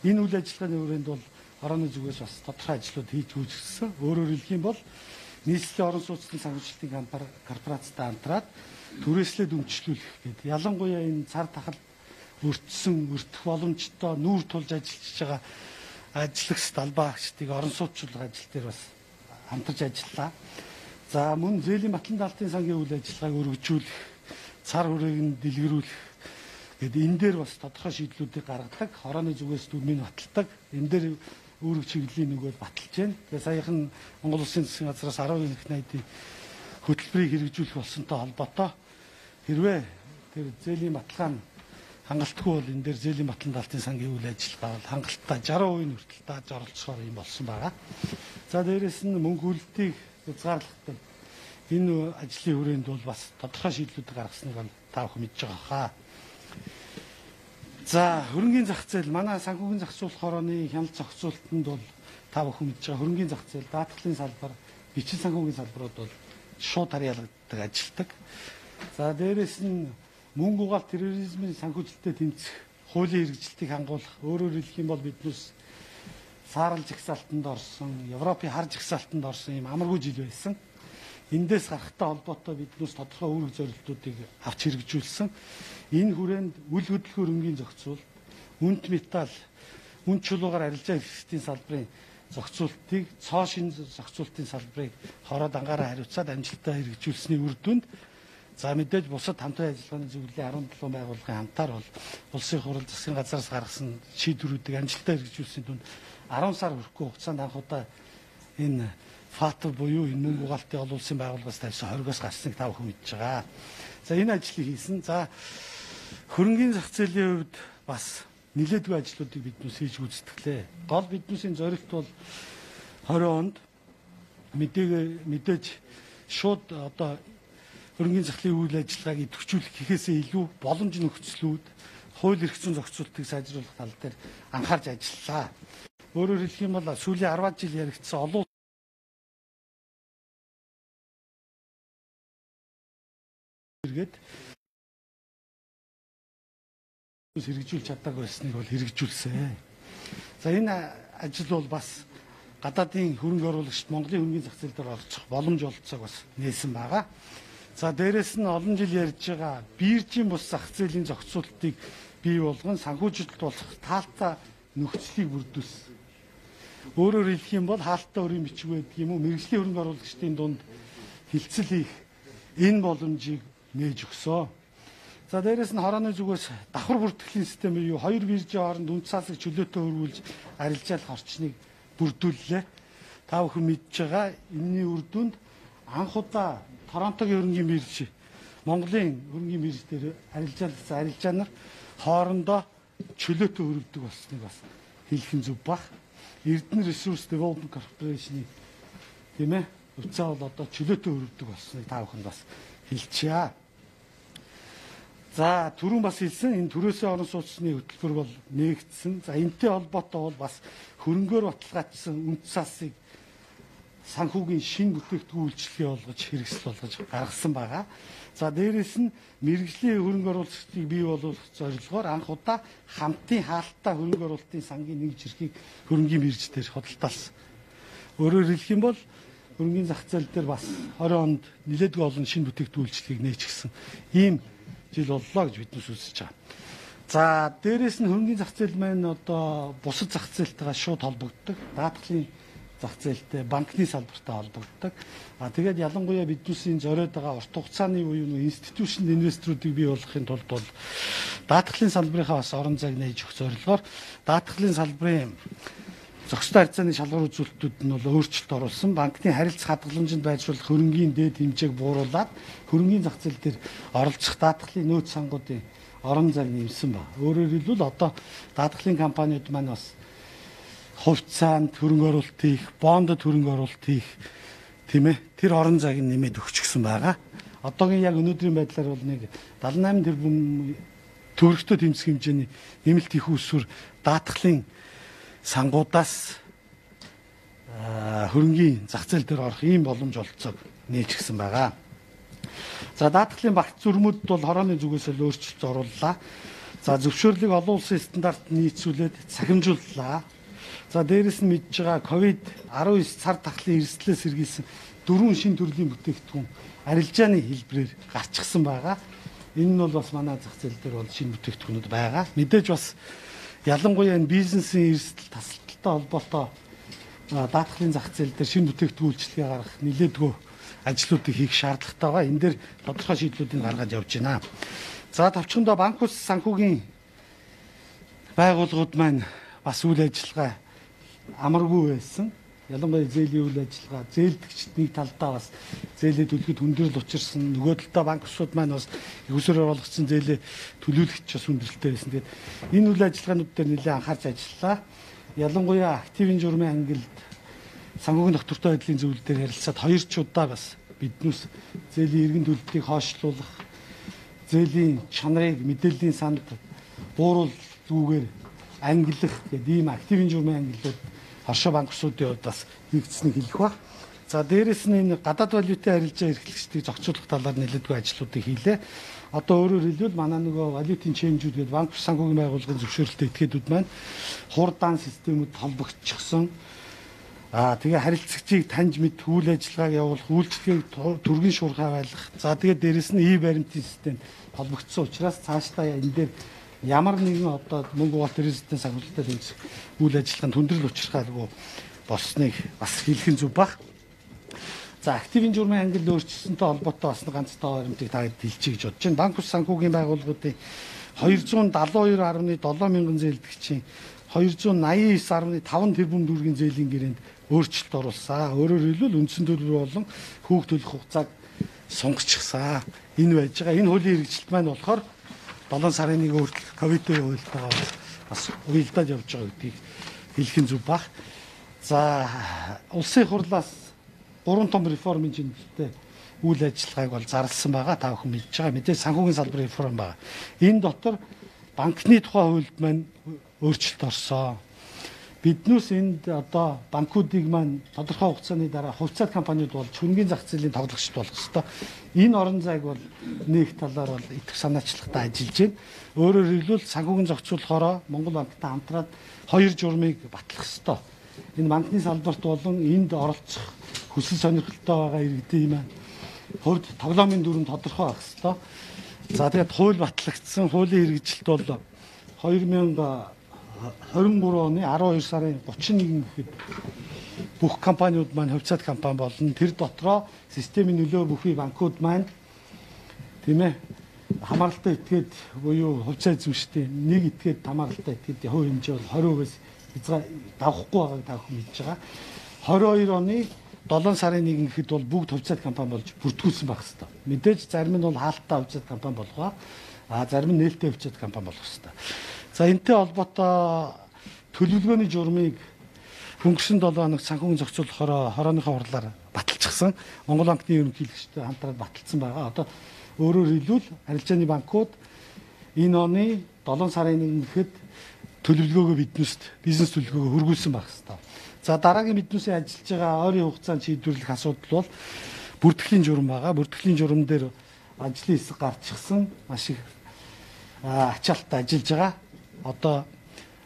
Энэ үйл ажиллагааны хүрээнд бол хорооны зүгээс бас тодорхой ажлууд хийж гүйцэтгэсэн. Өөрөөр хэлэх юм бол нийслэлийн орон сууцны санхүүжилтийн корпорацтай хамтраад түрээслээд өмчлүүлэх гэдэг. Ялангуяа энэ цар тахал өртсөн, өртөх боломжтой нүүр тулж ажиллаж байгаа ажлагч талбаагчдыг орон сууцлах ажил дээр бас хамтарч ажиллалаа. За мөн зээлийн батлан даалтын сангийн үйл ажиллагааг өргөжүүлэх, цар хүрээг нь дэлгэрүүлэх гэдэг энэ дээр бас тодорхой шийдлүүдийг гаргадаг. Хорооны зүгээс дүрмийг баталдаг. Энэ дээр үүрэг чиглэлийн бол баталж байна. Тэгээ саяхан Монгол Улсын засгийн газраас 12 их найдын хөтөлбөрийг хэрэгжүүлэх болсонтой холбоотой хэрвээ тэр зээлийн баталгаа нь хангалтгүй бол энэ дээр зээлийн батлан даалтын сангийн үйл ажиллагаа бол хангалттай 60% хүртэл дааж оролцохоор юм болсон байгаа. За дээрэс нь мөнгө хүлтийг хязгаарлахтай энэ ажлын хүрээнд бол бас тодорхой шийдлүүд гаргасныг та бүхэн мэдж байгаа хаа. За хөрөнгөний зах зээл манай санхүүгийн зохицуулах хорооны хяналт зохицуултанд бол та бүхэн мэдж байгаа хөрөнгөний зах зээл даатгалын салбар бичил санхүүгийн салбарууд бол шууд харьяалагддаг ажилтдаг. За дээрэс нь мөнгө угаалт терроризмын санхүүжилтэд тэмцэх хуулийн хэрэгжилтийг хангуулах өөрөөр хэлэх юм бол биднээс саарл жагсаалтанд орсон, Европын хар жагсаалтанд орсон юм амаргүй жил байсан. Эндээс гарахтай холбоотой биднээс тодорхой үүрэг зорилтуудыг авч хэрэгжүүлсэн. Энэ хүрээнд үл хөдлөх хөрөнгийн зохицуул, үнэт металл, үн чулуугаар арилжаа хэрэгслийн салбарын зохицуултыг цоо шин зохицуултын салбарыг хороод ангаараа хариуцаад амжилттай хэрэгжүүлсэний үр дүнд за мэдээж бусад хамтын ажиллагааны зөвлөлийн 17 байгууллагын хамтаар бол улсын хурал засгийн газраас гаргасан шийдвэрүүдийг амжилттай хэрэгжүүлсэний түнд 10 сар хүрэхгүй хугацаанд анх удаа энэ ФАТ буюу энэ мөнгө угаалтын олон улсын байгууллагаас тавьсан хоригоос гарсныг та бүхэн мэдж байгаа. За энэ ажлыг хийсэн. За хөрөнгөний зах зээлийн хувьд бас нилээдгүй ажлуудыг биднээс хийж гүйцэтгэлээ. Гол биднээсийн зорилт бол 20 онд мэдээг мэдээж шууд одоо хөрөнгөний захлын үйл ажиллагааг идэвхжүүлэх гэхээсээ илүү боломж нөхцлүүд хууль эрх зүйн зохицуултыг сайжруулах тал дээр анхаарч ажиллалаа. Өөрөөр хэлэх юм бол сүүлийн 10 жил яригдсан олон эргээд хэрэгжүүлж чадаагүй байсныг бол хэрэгжүүлсэн. За энэ ажил бол бас гадаадын хөрөнгө оруулагчид Монголын хөрөнгөний зах зээл дээр оролцох боломж олцоог бас нээсэн байгаа. За дээрэс нь олон жил ярьж байгаа биржийн бус зах зээлийн зохицуултыг бий болгон санхүүжилт болох таалтаа нөхцөлийг бүрдүүлсэн. Өөрөөр хэлэх юм бол хаалттай өрийн бичиг байдаг юм уу мэрэгжлийн хөрөнгө оруулагчдын дунд хилцэл хийх энэ боломжийг нээж өгсөө. За дээрэс нь хорооны зүгээс давхар бүртгэлийн систем буюу хоёр биржийн хооронд үнд цаасыг чөлөөтэй хөрвүүлж арилжаалах орчныг бүрдүүллээ. Та бүхэн мэдж байгаа энэний үр дүнд анх удаа Торонтогийн хөрөнгөний бирж Монголын хөрөнгөний бирж дээр арилжаалсан арилжаанаар хоорондоо чөлөөтэй хөрвдөг болсныг бас хэлэх нь зөв бах. Эрдэнэ Resource Development Corporation-ы тийм ээ уцаа бол одоо чөлөөтэй хөрвдөг болсныг та бүхэн бас хэлчихье. За түрүүн бас хэлсэн энэ төрөөсөө орон сууцны хөтөлбөр бол нээгдсэн. За энтэй холбоотой бол бас хөрөнгөөр баталгаажсан үнд цаасыг санхүүгийн шин бүтээгдэхүүн үйлчлэгээ болгож хэрэгсэл болгож гаргасан байгаа. За дээрэс нь мэрэгжлийн хөрөнгө оруулалтыг бий болгох зорилгоор анх удаа хамтын хаалттай хөрөнгө оруулалтын сангийн нэг жирхийг хөрөнгөний бирж дээр хөдөлталсан. Өөрөөр хэлэх юм бол хөрөнгөний зах зээл дээр бас 20 онд нэлээдгүй олон шин бүтээгдэхүүн үйлчлэгийг нээчихсэн. Ийм жил боллоо гэж бид нүс үзэж байгаа. За дээрэс нь хөрөнгөний зах зээл маань одоо бусад зах зээлтэйгээ шууд холбогддог. Даатгалын зах зээлтэй, банкны салбартай холбогддог. А тэгээд ялангуяа биднээсийн зориод байгаа урт хугацааны буюу институшн инвесторуудыг бий болгохын тулд бол даатгалын салбарынхаа бас орон зайг нээж өгөх зорилгоор даатгалын салбарын зохистой харьцааны шалгуур үзүүлэлтүүд нь бол өөрчлөлт оруулсан. Банкны харилцах хадгаламжинд байршуулах хөрөнгийн дээд хэмжээг бууруулад хөрөнгийн зах зээл дээр оролцох даатгалын нөөц сангуудын орон зайг нэмсэн ба. Өөрөөр хэлбэл одоо даатгалын компаниуд маань бас хувьцаанд хөрөнгө оруулалт хийх, бондод хөрөнгө оруулалт хийх тийм ээ тэр орон зайг нэмээд өгчихсөн байгаа. Одоогийн яг өнөөдрийн байдлаар бол нэг 78 тэрбум төгрөгтөө тэмцэх хэмжээний нэмэлт их усүр даатгалын сангуудаас хөрөнгийн зах зээл дээр орох ийм боломж олцоог нээчихсэн байгаа. За даатгалын багц зүрмүүд бол хорооны зүгээс л өөрчлөлт орууллаа. За зөвшөөрлийг олон улсын стандарт нийцүүлээд цахимжууллаа. За дээрэс нь мэдж байгаа ковид-19 цар тахлын эрсдлээс сэргийлсэн дөрвөн шин төрлийн бүтээгдэхүүн арилжааны хэлбэрээр гарчсан байгаа. Энэ нь бол бас манай зах зээл дээр бол шинэ бүтээгдэхүүнүүд байгаа. Мэдээж бас ялангуяа энэ бизнесийн эрсдэл тасалдaltaй холбоотой даатгалын зах зээл дээр шинэ бүтээгдэхүүн үйлчлэгээ гаргах нэлээдгүй ажлуудыг хийх шаардлагатай байгаа. Энэ дээр тодорхой шийдлүүдийг гаргаж явж байна. За тавчхандаа банк ус санхүүгийн байгууллагууд маань бас үйл ажиллагаа амаргүй байсан. Ялангуяа зээлийн үйл ажиллагаа зээлдэгчд нэг талдаа бас зээлээ төлөхөд хүндрэл учирсан. Нөгөө талдаа банк усуд маань бас өсвөр оруулагдсан зээлээ төлөвлөгч бас хүндрэлтэй байсан. Тэгээд энэ үйл ажиллагаанууд дээр нэлээд анхаарч ажиллалаа. Ялангуяа активын журмын ангилд санхүүгийн доктортой байдлын зөвлөл дээр ярилцаад хоёр ч удаа бас биднээс зээлийн иргэн төлөлтийг хойшлуулах зээлийн чанарыг мэдээллийн санд бууруулгүйгээр ангилах гэдэг ийм активын журмын ангиллууд Оршоо банк усуудын хувьд бас нэгдсэнийг хэлэх ба. За дээрэс нь энэ гадаад валютын харилцаа эрхлэгчдийг зохицуулах талаар нэлээдгүй ажлуудыг хийлээ. Одоо өөрөөр хэлбэл манай нөгөө валютын ченжүүд гэдэг банк санхүүгийн байгууллагын зөвшөөрөлтэй этгээдүүд маань хурдан системүүд холбогдчихсон Аа тэгээ харилцагчийг таньж мэд үйл ажиллагааг явуулах, үйлчлэгийг түргэн шуурхай байлгах. За тэгээ дээрэс нь и баримтын систем холбогдсон учраас цаашдаа энэ дээр ямар нэгэн одоо мөнгө болт резидент сахилтад хийж үйл ажиллагаанд хүндрэл учрахааргүй болсныг бас хэлэх нь зөв баг. За активын журмын ангил өөрчлөлтөнтэй холбоотой бас ганц тоо баримтыг та хэлчихье гэж бодож байна. Банк ус санхүүгийн байгууллагуудын 272.7 мянган зээлдэгчийн 289.5 тэрбум төгрөгийн зээлийн гэрээнд өөрчлөлт оруулсан. Өөрөөр хэлбэл үндсэн төлбөр болон хүүхд төлөх хугацааг сунгацчихсан. Энэ байж байгаа. Энэ хуулийн хэрэгжилт маань болохоор 7 сарын 1 хүртэл ковидтэй хуультайгаа бас уялдаад явж байгаа гэдгийг хэлэх нь зөв баг. За улсын хурлаас 3 том реформын чиглэлтэй үйл ажиллагааг бол зарласан байгаа. Та бүхэн мэдж байгаа. Мэдээ санхүүгийн салбарын реформ байгаа. Энэ дотор банкны тухай хуульд маань өөрчлөлт орсон биднээс энд одоо банкуудыг маань тодорхой хугацааны дараа хувьцаат компаниуд болж хөнгөн зах зээлийн тоглогчд болох хэвээр. Энэ орон зайг бол нэг талаар бол итгэх санаачлагтай ажиллаж байна. Өөрөөр хэлбэл санхүүгийн зохицуулахаараа Монгол банктай хамтраад хоёр журмыг батлах хэвээр. Энэ банкны салбарт болон энд оролцох хүсэл сонирхолтой байгаа иргэдийн маань хувьд тоглоомын дүрэн тодорхой байх хэвээр. За тэгээд хууль батлагдсан хуулийн хэрэгжилт бол 2000 23 оны 12 сарын 31 гэхэд бүх компаниуд маань хувьцаат компани болно. Тэр дотроо системийн нөлөө бүхий банкуд маань тийм ээ хамааралтай этгээд буюу хувьцаа эзэмшдэг нэг этгээд хамааралтай этгээд хувь хэмжээ бол 20%-ээс хязгаар давахгүй байгааг та бүхэн мэдж байгаа. 22 оны 7 сарын 1 гэхэд бол бүгд хувьцаат компани болж бүртгүүлсэн байх хэвээр. Мэдээж зарим нь бол хаалттай хувьцаат компани болгоо. А зарим нь нээлттэй хувьцаат компани болох хэвээр. За энтэй холбоотой төлөвлөгөөний журмыг өнгөрсөн 7 хоног санхүүгийн зохицуулахаар хорооныхоо хурлаар баталчихсан. Монгол банкны ерөнхийлөгчтэй хамтраад баталсан байгаа. Одоо өөрөөр хэлбэл арилжааны банкуд энэ оны 7 сарын 1 гэхэд төлөвлөгөөгөө биднээс бизнес төлөвлөгөөгөө хөргүүлсэн байх хэвээр. За дараагийн биднээсээ ажиллаж байгаа ойрын хугацаанд шийдвэрлэх асуудал бол бүртгэлийн журам байгаа. Бүртгэлийн журам дээр ажлын хэсэг гарчихсан маш их ачаалттай ажиллаж байгаа одоо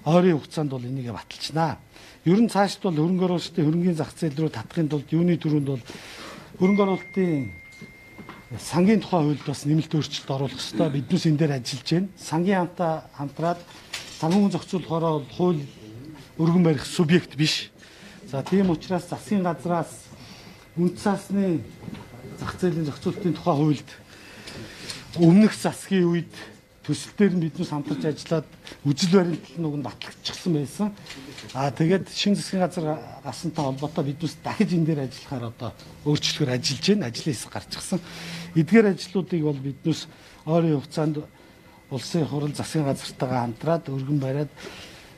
ойрын хугацаанд бол энийг баталчихнаа. Ер нь цаашд бол хөрөнгө оруулалтын хөрөнгөний зах зээл рүү татахын тулд юуны төрөнд бол хөрөнгө оруулалтын сангийн тухай хуульд бас нэмэлт өөрчлөлт оруулах хэрэгтэй. Биднээс энэ дээр ажиллаж байна. Сангийн хамтаа хамтраад санхүүгийн зохицуулахаараа бол хууль өргөн барих субъект биш. За тийм учраас засгийн газраас үнд цаасны зах зээлийн зохицуулалтын тухай хуульд өмнөх засгийн үед төсөлтөөр нь биднээс хамтарч ажиллаад үжил баримтлал нь батлагдчихсан байсан. Аа тэгээд шин засгийн газар гасантай холбоотой биднээс дахиж энэ дээр ажиллахаар одоо өөрчлөлөөр ажиллаж байна. Ажлын хэсэг гарчихсан. Эдгээр ажлуудыг бол биднээс ойрын хугацаанд улсын хурал засгийн газартайгаа хамтраад өргөн бариад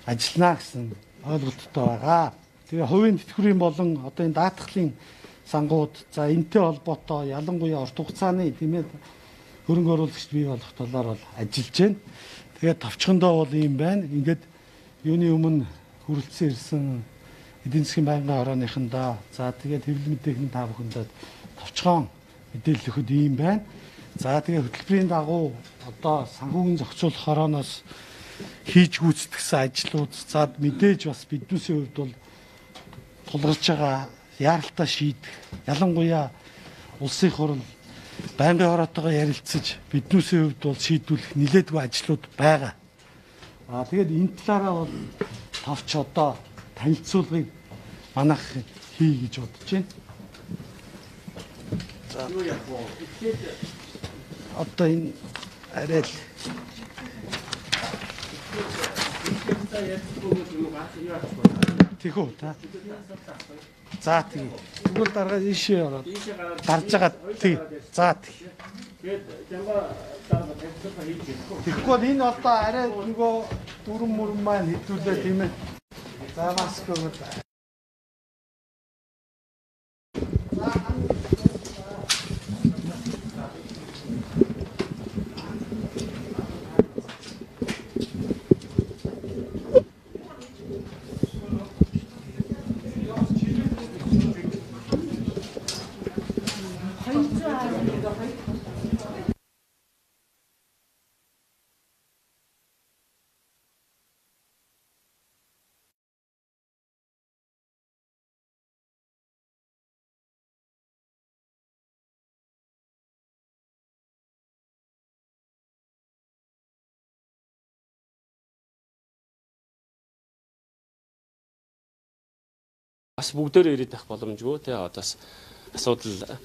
ажиллана гэсэн ойлголттой байгаа. Тэгээ хувийн тэтгэврийн болон одоо энэ даатгалын сангууд за энтэй холбоотой ялангуяа урт хугацааны тийм ээ хөрөнгө оруулагч бий болох талаар бол ажиллаж байна. Тэгээд товчхондоо бол ийм байна. Ингээд юуны өмнө хүрэлцэн ирсэн эдийн засгийн байнгын орооныхондоо за тэгээд хэвлэл мэдээхний та бүхэндээ товчхон мэдээлэл өгөхөд ийм байна. За тэгээ хөтөлбөрийн дагуу одоо санхүүгийн зохицуулах хорооноос хийж гүйцэтгэсэн ажлууд за мэдээж бас биднээсийн хувьд бол тулгарч байгаа яаралтай шийдэх ялангуяа улсын хурал байнгын хороотойгоо ярилцаж биднээсийн хувьд бол шийдвүлэх нэлээдгүй ажлууд байгаа. Аа тэгээд энэ талаараа бол товч одоо танилцуулгыг манайх хий гэж бодож байна. За одоо энэ арай л Тэхүү та. За тий. Тэгвэл дараа ийшээ ороод дарж байгаа тий. За тий. Тэгэхгүй энэ одоо арай нөгөө дүрм мөрм маань хэдүүлээ тийм ээ. За маск өгөл. Бас бүгдээрээ ирээд байх боломжгүй тий одоос асуудал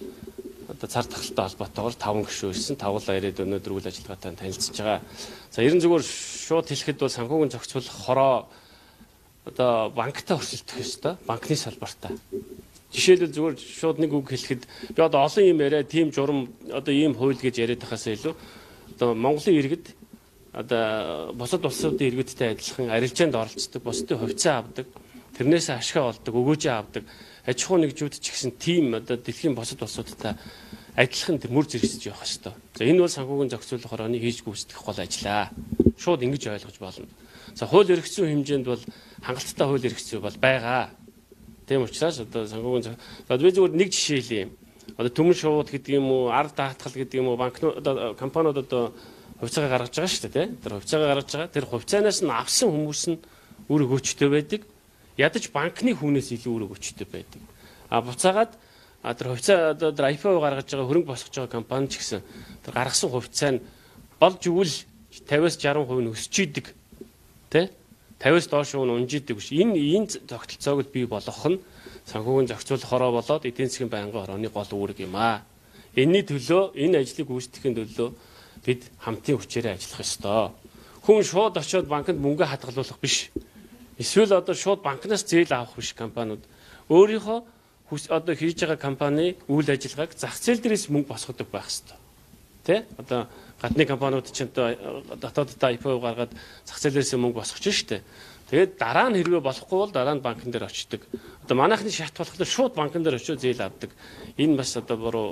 одоо цар тахалтай холбоотойгоор таван гишүүн ирсэн тавлаа ирээд өнөөдөр үйл ажиллагаатай танилцж байгаа. За ерэн зүгээр шууд хэлэхэд бол санхүүгийн зохицуулах хороо одоо банктай өрсөлдөх ёстой банкны салбартаа. Жишээлбэл зүгээр шууд нэг үг хэлэхэд би одоо олон юм яриа тийм журам одоо ийм хууль гэж яриад байхаас илүү одоо Монголын иргэд одоо бусад улсуудын иргэдтэй адилхан арилжаанд оролцдог, бусдын хувьцаа авдаг тэрнээс ашгаа олдог, өгөөжөө авдаг аж ахуй нэгжүүд ч гэсэн тийм одоо дэлхийн босод улсуудтай адилхан тэр мөр зэрэгсэж явах хэвээр. За энэ бол санхүүгийн зохицуулах хорооны хийж гүйцэтгэх гол ажлаа. Шууд ингэж ойлгож болно. За хууль эрх зүйн хэмжээнд бол хангалттай хууль эрх зүй бол байгаа. Тийм учраас одоо санхүүгийн за би зүгээр нэг жишээ хэлье. Одоо төмөн шууд гэдэг юм уу, ард даатгал гэдэг юм уу, банкнууд одоо компаниуд одоо хувьцаагаа гаргаж байгаа шүү дээ, тийм. Тэр хувьцаагаа гаргаж байгаа. Тэр хувьцаанаас нь авсан хүмүүс нь үр өгөөчтэй байдаг ядаж банкны хүнээс илүү үр өгөөчтэй байдаг. А буцаагаад тэр хувьцаа одоо тэр IPO гаргаж байгаа хөрөнгө босгож байгаа компани ч гэсэн тэр гаргасан хувьцаа нь болж игэл 50-аас 60% нь өсч идэг. Тэ? 50-аас доош нь унжидэг биш. Энэ энэ тогтолцоог бий болгох нь санхүүгийн зохицуулах хороо болоод эдийн засгийн байнгын хорооны гол үүрэг юм аа. Энийний төлөө энэ ажлыг гүйцэтгэхийн төлөө бид хамтын хүчээрээ ажиллах ёстой. Хүн шууд очиод банкнд мөнгө хадгалуулах биш Эсвэл одоо шууд банкнаас зээл авах биш компаниуд өөрийнхөө одоо хийж байгаа компани үйл ажиллагааг зах зээл дээрээс мөнгө босгодог байх хэрэгтэй. Тэ? Одоо гадны компаниуд ч одоо дотооддоо IPO гаргаад зах зээлээс мөнгө босгож штэ. Тэгээд дараа нь хэрвээ болохгүй бол дараа нь банкн дээр очдог. Одоо манайхны шат болохоор шууд банкн дээр очиж зээл авдаг. Энэ бас одоо буруу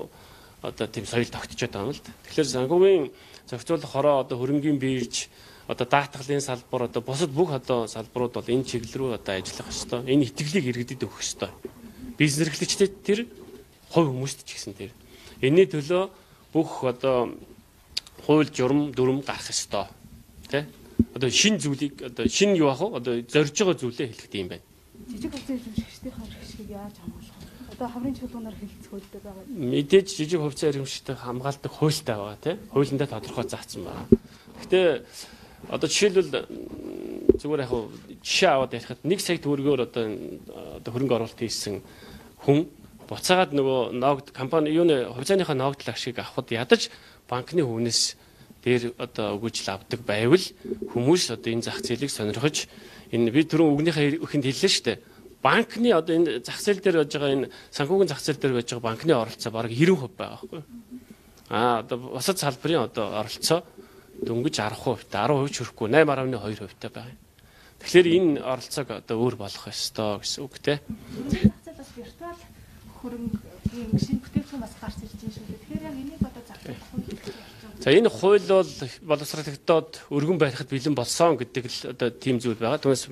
одоо тийм соёл тогтчиход байгаа юм л да. Тэгэхээр санхүүгийн зохицуулах хороо одоо хөрөнгөний бирж одоо даатгалын салбар одоо бусад бүх одоо салбарууд бол энэ чиглэл рүү одоо ажиллах ёстой. Энэ итгэлийг иргэдэд өгөх ёстой. Бизнес эрхлэгчдэд тэр хувь хүмүүст ч гэсэн тэр. Энийний төлөө бүх одоо хууль журам дүрм гарах ёстой. Тэ? Одоо шин зүйлийг одоо шин юу ах вэ? Одоо зорж байгаа зүйлээ хэлэх юм байна. Жижиг хувьцаа эзэмшигчдийн хэрэгшгийг яаж хамгаалах вэ? Одоо хаврын чуулганаар хэлцгүүлдэг байгаа. Мэдээж жижиг хувьцаа эзэмшигчтэй хамгаалдаг хуультай байгаа тийм. Хуулиндаа тодорхой заасан байна. Гэтэ Одоо жишээлбэл зүгээр яг жишээ аваад ярихад 1 сая төгрөгөөр одоо одоо хөрөнгө оруулалт хийсэн хүн буцаагаад нөгөө ногд компани юуны хувьцааныхаа ногдол ашиг авахд ядаж банкны хүнээс дээр одоо өгөөжл авдаг байвал хүмүүс одоо энэ зах зээлийг сонирхож энэ би түрүүн үгнийхээ өхэнд хэллээ шүү дээ. Банкны одоо энэ зах зээл дээр байж байгаа энэ санхүүгийн зах зээл дээр байж байгаа банкны оролцоо бараг 90% байгаа байхгүй. Аа одоо бусад салбарын одоо оролцоо дөнгөж 10%, 10% ч хүрэхгүй 8.2% таа байгаа. Тэгэхээр энэ оролцоог одоо өөр болгох ёстой гэсэн үг те. Бас виртуал хөрөнгөний шинэ бүтээгдэхүүн бас гарч ирж байна шүү дээ. Тэгэхээр яг энийг одоо зарлах За энэ хууль бол боловсрологдоод өргөн барихад бэлэн болсон гэдэг л одоо тийм зүйл байгаа. Түүнээс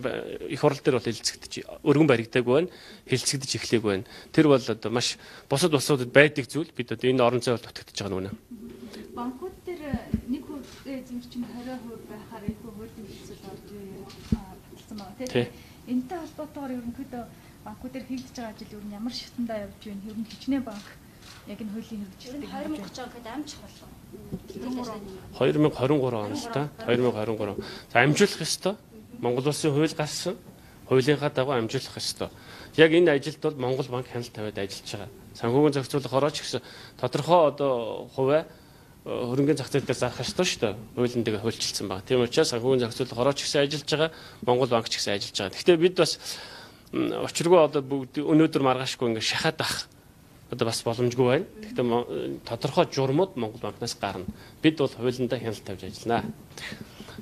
их хурл дээр бол хэлэлцэгдэж өргөн баригдааг байна, хэлэлцэгдэж эхлээг байна. Тэр бол одоо маш бусад улсуудад байдаг зүйл. Бид одоо энэ орон зай бол дутагдж байгаа нүнэ. Банкуд дээр нэг хүүхдээ эзэмшчин 20% байхаар их хуулийн хэлцэл орж баталсан байна Тий. тийм. Энэтэй холбоотойгоор ерөнхийдөө банкуд дээр хийгдэж байгаа ажил ер нь ямар шатандаа явж байна? Ер нь хичнээн банк яг энэ хуулийн хэрэгжилтийг 2030 он гэдэг амт чухал. 2023 он л та 2023. За амжуулах ёстой. Монгол улсын хууль гарсан. Хуулийнхаа дагуу амжуулах ёстой. Яг энэ ажилд бол Монгол банк хяналт тавиад ажиллаж байгаа. Санхүүгийн зохицуулах орооч гэсэн тодорхой одоо хувиа э, хөрөнгөний зах зээл дээр зарах ёстой шүү дээ. Хуулийн дээр хуульчилсан байна. Тийм учраас санхүүгийн зохицуулах орооч гэсэн ажиллаж байгаа. Монгол банк ч гэсэн ажиллаж байгаа. Гэхдээ бид бас учиргүй одоо бүгд өнөөдөр маргаашгүй ингээд шахаад ах одоо бас боломжгүй байна. Гэхдээ тодорхой журмууд Монгол банкнаас гарна. Бид бол хуулиндаа хяналт тавьж ажиллана.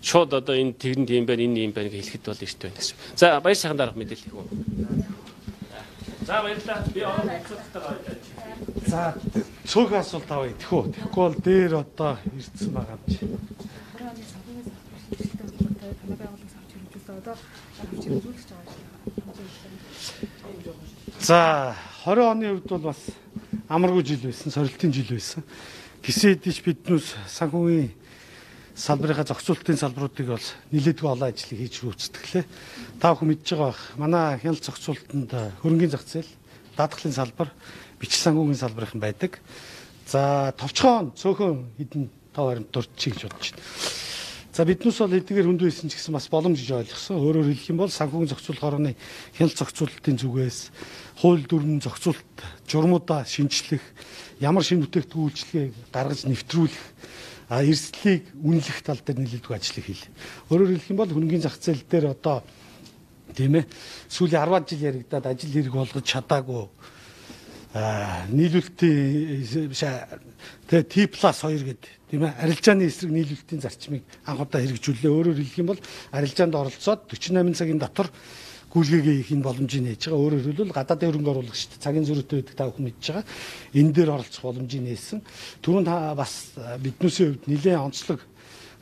Шууд одоо энэ тэгэн тийм байна, энэ юм байна гэж хэлэхэд бол эрт байна гэсэн. За баяр сайхан дараах мэдээлэл хөө. За баярлалаа. Би орон нөхцөлтөөр За цөөх асуулт авъя. Тэхүү. Тэгэхгүй бол дээр одоо ирсэн байгаа юм чи. Хорооны санхүүгийн салбарт холбоотой танай байгууллага санхүүж хэрэгжүүлсэн одоо санхүүж хэрэгжүүлж байгаа юм. За 20 оны хувьд бол бас амаргүй жил байсан, сорилтын жил байсан. Гисэн хэдий ч биднээс санхүүгийн салбарынхаа зохицуулалтын салбаруудыг бол нэлээдгүй олон ажлыг хийж гүйцэтгэлээ. Та бүхэн мэдж байгаа бах. Манай хяналт зохицуулалтанд хөрөнгөний зах зээл, даатгалын салбар, бичил санхүүгийн салбарынхан байдаг. За товчхон цөөхөн хідэн тав баримт дурдчих гэж бодож байна. За биднээс бол эдгээр хүнд байсан ч гэсэн бас боломж гэж ойлгосон. Өөрөөр хэлэх юм бол санхүүгийн зохицуулах орны хяналт зохицуулалтын зүгээс хууль дүрм зохицуулалт журмуудаа шинжлэх, ямар шинэ бүтээгдэхүүн үйлчлэгийг гаргаж нэвтрүүлэх, а эрсдлийг үнэлэх тал дээр нэлээдгүй ажлыг хийлээ. Өөрөөр хэлэх юм бол хөрөнгөний зах зээл дээр одоо тийм ээ сүүлийн 10 жил яригадад ажил хэрэг болгож чадаагүй нийлүүлэлтийн тэгээ T+ 2 гэдэг тийм ээ арилжааны эсрэг нийлүүлэлтийн зарчмыг анх удаа хэрэгжүүлээ. Өөрөөр хэлэх юм бол арилжаанд оролцоод 48 цагийн дотор гүйлгээгээ хийх энэ боломжийг нээж байгаа. Өөрөөр хэлбэл гадаадын хөрөнгө оруулагчид цагийн зөрүүтэй байдаг та бүхэн мэдж байгаа. Энэ дээр оролцох боломжийг нээсэн. Түрүүн та бас биднүүсийн хувьд нэлээд онцлог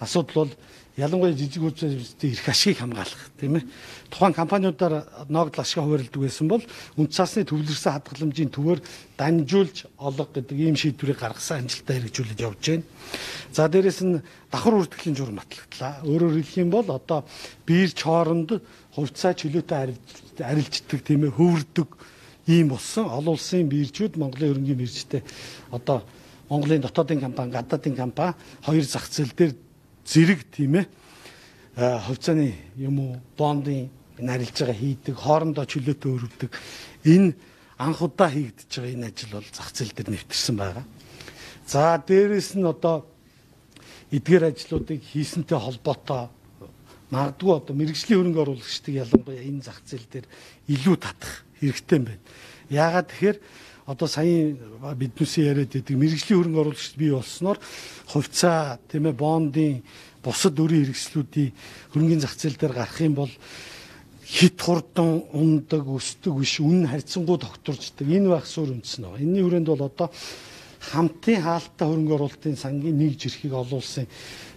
асуудал бол ялангуяа жижиг үйлдвэрлэлтийн эрх ашгийг хамгаалах тийм ээ. Тухайн компаниудаар ногдол ашиг хуваарлдаг байсан бол үнд цасны төвлөрсөн хадгаламжийн түвээр дамжуулж олго гэдэг ийм шийдвэрийг гаргасан амжилтаа хэрэгжүүлж явж байна. За дээрэс нь давхар үрдэхлийн журам батлагдлаа. Өөрөөр хэлэх юм бол одоо биер чооронд хувьцаа чөлөөтэй арилж- арилждаг тийм ээ хөвөрдөг ийм болсон олон улсын биржүүд Монголын хөрөнгөний биржтэй одоо Монголын дотоодын компани, гадаадын компани хоёр зах зээл дээр зэрэг тийм ээ хувьцааны юм уу бондын нарилж байгаа хийдэг хоорондоо чөлөөтэй өрөвдөг энэ анх удаа хийгдэж байгаа энэ ажил бол зах зээл дээр нэвтэрсэн байгаа. За дээрэс нь одоо эдгээр ажлуудыг хийсэнтэй холбоотой магадгүй одоо мэрэгжлийн хөрөнгө оруулагчдыг ялангуяа энэ зах зээл дээр илүү татах хэрэгтэй юм байна. Яагаад тэгэхээр одоо сая биднээсээ яриад байдаг мэрэгжлийн хөрөнгө оруулагчд бий болсноор хувьцаа тийм ээ бондын бусад өрийн хэрэгслүүдийн хөрөнгөний зах зээл дээр гарах юм бол хит хурдан ундаг өсдөг биш үнэн харьцангуй тогтворчдаг энэ байх суурь үндсэн байгаа. Энийний хүрээнд бол одоо хамтын хаалттай хөрөнгө оруулалтын сангийн нэг жирхийг олуулсан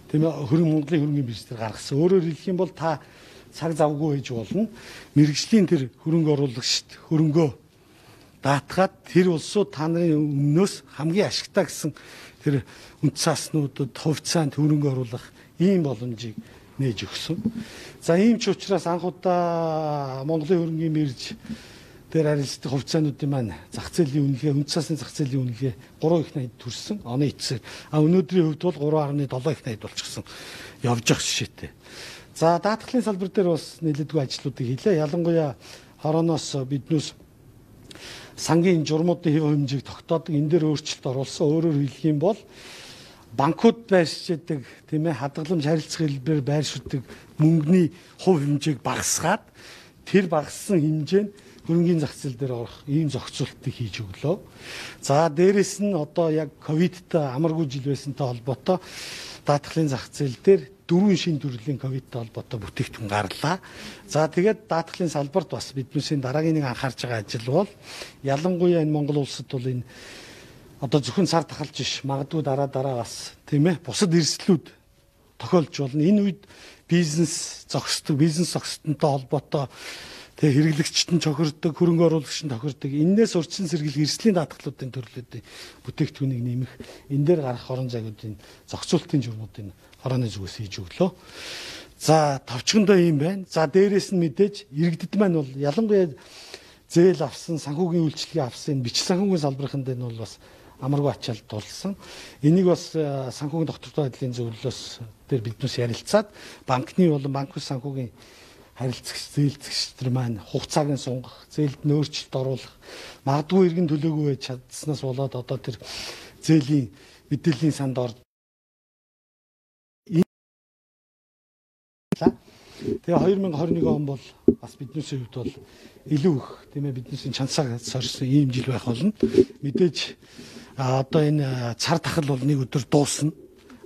тийм ээ хөрөнгө Монголын хөрөнгөний биржээр гаргасан. Өөрөөр хэлэх юм бол та цаг завгүй байж болно. Мэргэжлийн тэр хөрөнгө оруулагчд хөрөнгөө даатгаад тэр улсууд та нарын өмнөөс хамгийн ашигтай гэсэн тэр үнд цааснуудад хувьцаанд хөрөнгө оруулах ийм боломжийг нээж өгсөн. За ийм ч учраас анх удаа Монголын хөрөнгөний мэрж дээр харилцдаг хувьцаануудын маань зах зээлийн үнэлгээ, үнд цасны зах зээлийн үнэлгээ 3 их найд төрсөн. Оны эцэг. А өнөөдрийн хувьд бол 3.7 их найд болчихсон. Явж явах жишээтэй. За даатгалын салбар дээр бас нэлээдгүй ажлуудыг хийлээ. Ялангуяа хорооноос биднээс сангийн журмуудын хэв хэмжээг тогтоодог энэ дээр өөрчлөлт оруулсан. Өөрөөр хэлэх юм бол банкуд байршиж яадаг тийм ээ хадгаламж харилцах хэлбэрээр байршуулдаг мөнгөний хувь хэмжээг багасгаад тэр багассан хэмжээ нь хөрөнгөний зах зээл дээр орох ийм зохицуултыг хийж өглөө. За дээрэс нь одоо яг ковидтай амаргүй жил байсантай холбоотой даатгалын зах зээл дээр дөрвөн шин төрлийн ковидтай холбоотой бүтээгдэхүүн гарлаа. За тэгээд даатгалын салбарт бас биднээсийн дараагийн нэг анхаарч байгаа ажил бол ялангуяа энэ Монгол улсад бол энэ одоо зөвхөн сар тахалж иш магадгүй дараа дараа бас тийм ээ бусад эрсдлүүд тохиолж болно. Энэ үед бизнес зогсдог, бизнес зогсдонтой холбоотой Тэгээ хэрэглэгчт нь тохирдог, хөрөнгө оруулагч нь тохирдог. Иннээс урьдчилан сэргийлэх эрсдлийн даатгалуудын төрлүүдийн бүтээгдэхүүнийг нэмэх, энэ дээр гарах орон зайгуудын зохицуултын журмуудын хорооны зүгээс хийж өглөө. За товчгондоо юм байна. За дээрэс нь мэдээж иргэдэд маань бол ялангуяа зээл авсан, санхүүгийн үйлчлэгээ авсан бичил санхүүгийн салбарханд энэ бол бас амаргүй ачаалт тулсан. Энийг бас э, санхүүгийн доктортой байдлын зөвлөлөөс дээр биднээс ярилцаад банкны болон банк санхүүгийн харилцагч зээлцэгчдэр маань хугацааг нь сунгах, зээлд нөөрчлөлт оруулах, магадгүй иргэн төлөөгүй байж чадсанаас болоод одоо тэр зээлийн мэдээллийн санд орж Тэгээ 2021 он бол бас бидний хувьд бол илүү их тийм ээ бидний чансаа сорьсон ийм жил байх болно. Мэдээж одоо энэ цар тахал бол нэг өдөр дуусна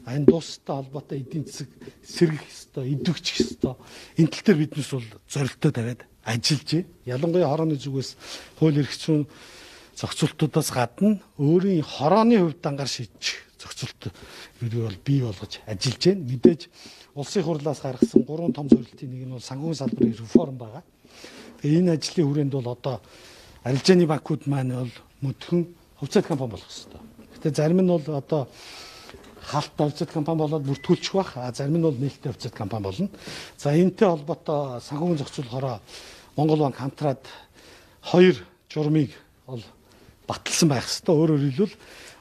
энэ дуустай холбоотой эдийн засаг сэргэх ёстой, идэвхжих ёстой. Энэ тал дээр биднес бол зорилттой тавиад ажиллаж. Ялангуяа хорооны зүгээс хууль эрх зүйн зохицуултуудаас гадна өөрийн хорооны хувьд ангаар шийдчих зохицуулт гэдэг бол бий болгож ажиллаж байна. Мэдээж улсын хурлаас гаргасан гурван том зорилтын нэг нь бол санхүүгийн салбарын реформ байгаа. Тэгээ энэ ажлын хүрээнд бол одоо арилжааны банкуд маань бол мөдхөн хувьцаат компани болох хэрэгтэй. Гэтэ зарим нь бол одоо хаалттай хувьцаат компани болоод бүртгүүлчих бах. А зарим нь бол нээлттэй хувьцаат компани болно. За энэтэй холбоотой санхүүгийн зохицуулахаараа Монгол банк хамтраад хоёр журмыг бол баталсан байх хэвээр. Өөрөөр хэлбэл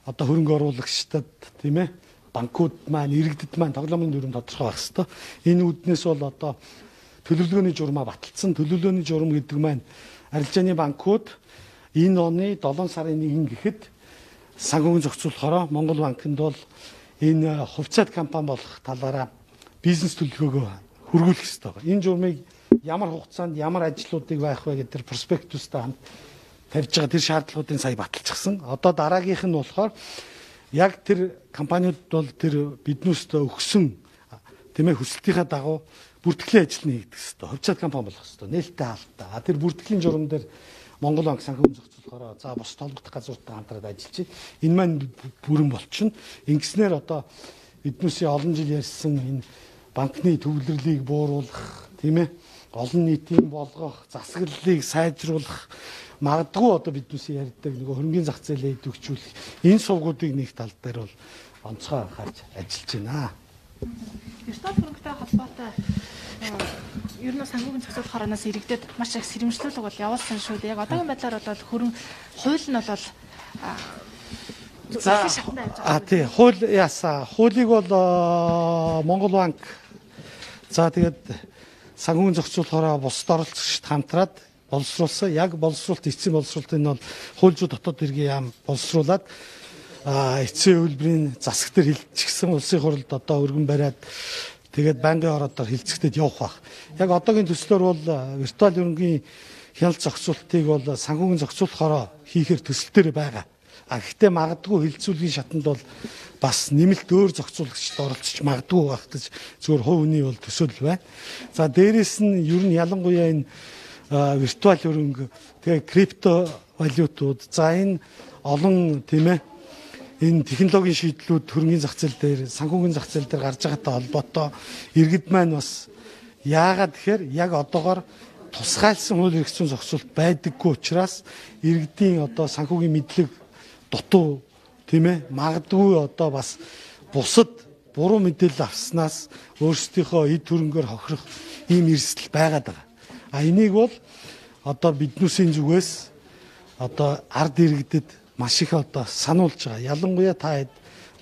одоо хөрөнгө оруулагчдад тийм ээ банкуд маань иргэдэд маань тоглоомын дүрм тодорхой байх хэвээр. Энэ үднээс бол одоо төлөвлөгөөний журмаа баталсан. Төлөвлөгөөний журам гэдэг маань арилжааны банкуд энэ оны 7 сарын 1 гэхэд санхүүгийн зохицуулахаараа Монгол банкнд бол энэ хувьцаат компани болох талаараа бизнес төлөвлөгөөгөө хөргүүлэх хэрэгтэй байна. Энэ журмыг ямар хугацаанд ямар ажлуудыг байх вэ гэдэг проспектустай хамт тавьж байгаа тэр шаардлагуудын сая баталчихсан. Одоо дараагийнх нь болохоор яг тэр компаниуд бол тэр биднүүст өгсөн тийм ээ хүсэлтийнхаа дагуу бүртгэлийн ажил нь хийгдэх хэрэгтэй. Хувьцаат компани болох хэрэгтэй. Нээлттэй хаалттай. А тэр бүртгэлийн журам дээр Монгол банк санхүүгийн зохицуулахаараа за бус толгодох газруудтай хамтраад ажиллаж байна. Энэ маань бүрэн болчихно. Ингэснээр одоо эднүсийн олон жил ярьсан энэ банкны төвлөрлийг бууруулах, тийм ээ, олон нийтийн болгох, засаглалыг сайжруулах магадгүй одоо биднүүсийн ярьдаг нөгөө хөрөнгөний зах зээлээ идэвхжүүлэх энэ сувгуудыг нэг тал дээр бол онцгой анхаарч ажиллаж байна. Виртуал хөрөнгөтэй холбоотой ер нь санхүүгийн зохицуулах хороноос иргэдэд маш их сэрэмжлүүлэг бол явуулсан шүү дээ. Яг одоогийн байдлаар бол хөрөн хууль нь бол За а тий хууль ясаа хуулийг бол Монгол банк за тэгээд санхүүгийн зохицуулахаараа бусад оролцогчд хамтраад боловсруулсан. Яг боловсруулалт эцсийн боловсруулалт нь бол хуульчууд дотоод хэргийн яам боловсруулад эцсийн хөлбөрийн засаг дээр хилчихсэн улсын хурлд одоо өргөн бариад Тэгээд байнгын ороодоор хилцэгдэд явах бах. Яг одоогийн төслөөр бол виртуал ерөнгийн хяналт зохицуултыг бол санхүүгийн зохицуулахаараа хийхээр төсөл дээр байгаа. А гэхдээ магадгүй хилцүүлгийн шатанд бол бас нэмэлт өөр зохицуулагчд оролцож магадгүй байх гэж зөвхөн хувь хүний бол төсөөл байна. За дээрэс нь ер нь ялангуяа энэ виртуал хөрөнгө тэгээ крипто валютууд за энэ олон тийм ээ энэ технологийн шийдлүүд хөрөнгөний зах зээл дээр санхүүгийн зах зээл дээр гарч байгаатай холбоотой иргэд маань бас яагаад тэгэхээр яг одоогор тусгайлсан хууль эрх зүйн зохицуулт байдаггүй учраас иргэдийн одоо санхүүгийн мэдлэг дутуу тийм ээ магадгүй одоо бас бусад буруу мэдээлэл авснаас өөрсдийнхөө эд хөрөнгөөр хохирох ийм эрсдэл байгаад байгаа. А энийг бол одоо биднүүсийн зүгээс одоо ард иргэдэд маш их одоо сануулж байгаа. Ялангуяа та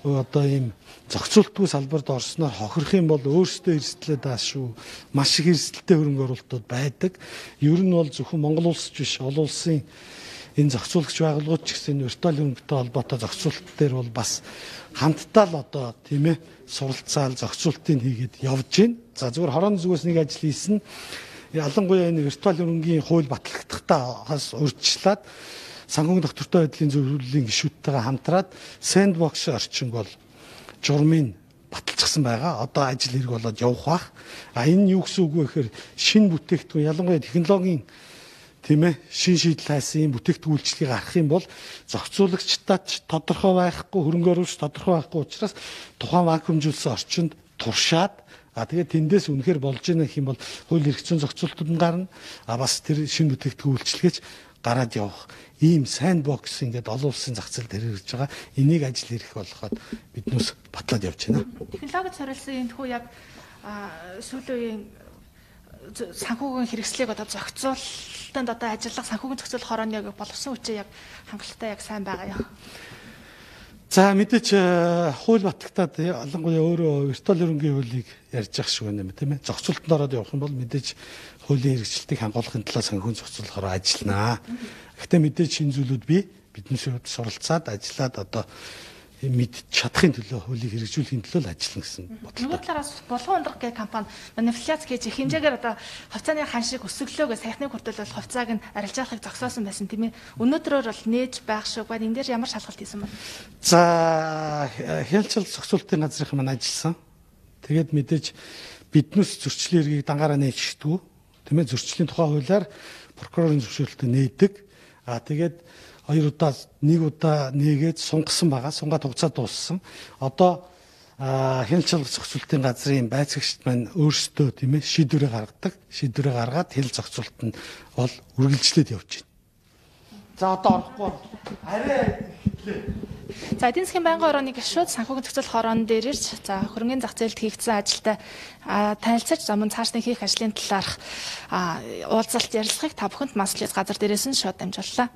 одоо ийм зохицуултгүй салбарт орсноор хохирох юм бол өөрсдөө эрсдлээ дааш шүү. Маш их эрсдэлтэй хөрөнгө оруулалтууд байдаг. Ер нь бол зөвхөн Монгол улс биш, олон улсын энэ зохицуулагч байгууллагууд ч гэсэн виртуал хөрөнгөтэй холбоотой зохицуулт дээр бол бас хамтдаа л одоо тийм ээ суралцаал зохицуултыг хийгээд явж байна. За зүгээр хорон зүгээс нэг ажил хийсэн. Ялангуяа энэ виртуал хөрөнгийн хууль батлагдахтаа хас урьдчилаад санхүүгийн доктортой байдлын зөвлөлийн гишүүдтэйгээ хамтраад сэндбокс орчин бол журмын баталчихсан байгаа. Одоо ажил хэрэг болоод явах бах. А энэ юу гэсэн үг вэ гэхээр шинэ бүтээгдэхүүн ялангуяа технологийн тийм ээ шин шийдэл хайсан юм бүтээгдэхүүн үйлчлэгийг гаргах юм бол зохицуулагчдад ч тодорхой байхгүй хөрөнгө оруулагч тодорхой байхгүй учраас тухайн банк хэмжүүлсэн орчинд туршаад А тэгээд тэндээс үнэхээр болж ийнэ гэх юм бол хууль эрх зүйн зохицуултууд нь гарна. А бас тэр шинэ бүтээгдэхүүн үйлчлэгч гараад явах ийм сайн бокс ингээд олон улсын зах зээл дээр ирж байгаа. Энийг ажил хийх болгоход биднээс батлаад явж байна. Технологид зориулсан энэ хүү яг сүүлийн санхүүгийн хэрэгслийг одоо зохицуулалтанд одоо ажиллах санхүүгийн зохицуулах хорооны яг боловсон хүчээ яг хангалттай яг сайн байгаа юм. За мэдээч э, хууль батагтаад ялангуяа өөрөө виртуал ерөнхий хуулийг ярьж явах шиг байна тийм ээ. Зохицуултанд ороод явах юм бол мэдээч хуулийн хэрэгжилтийг хангуулахын тулд санхүүгийн зохицуулахаар ажилланаа. Гэхдээ мэдээч шинэ зүйлүүд бий биднээс суралцаад ажиллаад одоо мэд чадахын төлөө хуулийг хэрэгжүүлэхийн төлөө л ажиллана гэсэн бодлоо. Нөгөө талаараас булган ундрах гэх компани манипуляц гэж хэмжээгээр одоо хувьцааны хан шиг өсөглөөгөө саяхны хүртэл бол хувьцааг нь арилжаахыг зогсоосон байсан тийм ээ. Өнөөдрөөр бол нээж байх шиг байна. Энэ дээр ямар шалгалт хийсэн байна? За хялчил зохицуултын газрын маань ажилласан. Тэгээд мэдээж биднес зөрчлийн эргийг дангаараа нээчихдэг. Тийм ээ зөрчлийн тухай хуулиар прокурорын зөвшөөрлөлтөд нээдэг. Аа тэгээд хоёр удаа нэг удаа нээгээд сунгасан байгаа. Сунгаад хугацаа дууссан. Одоо хялчил зохицуултын газрын байцаагчд маань өөрсдөө тийм ээ шийдвэрээ гаргадаг. Шийдвэрээ гаргаад хэл зохицуулт нь бол үргэлжлээд явж байна. За одоо орохгүй. Арай За эдийн засгийн байнгын хорооны гишүүд санхүүгийн зохицуулах хорооны дээр ирж за хөрөнгөний зах зээлд хийгдсэн ажилтай танилцаж за мөн цаашдын хийх ажлын талаарх уулзалт ярилцахыг та бүхэнд Маслис газар дээрээс нь шууд дамжууллаа.